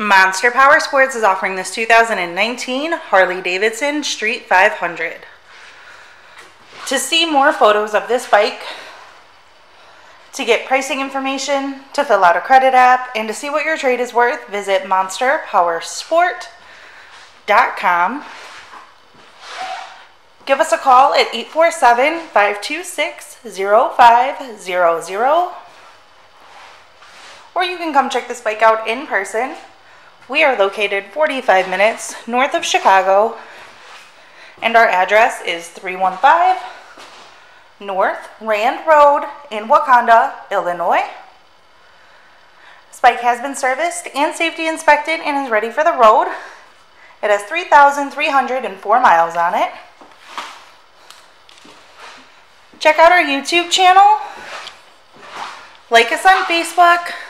Monster Powersports is offering this 2019 Harley Davidson Street 500. To see more photos of this bike, to get pricing information, to fill out a credit app, and to see what your trade is worth, visit monsterpowersport.com. Give us a call at 847 526 0500 or you can come check this bike out in person. We are located 45 minutes north of Chicago, and our address is 315 North Rand Road in Wauconda, Illinois. Spike has been serviced and safety inspected and is ready for the road. It has 3,304 miles on it. Check out our YouTube channel. Like us on Facebook.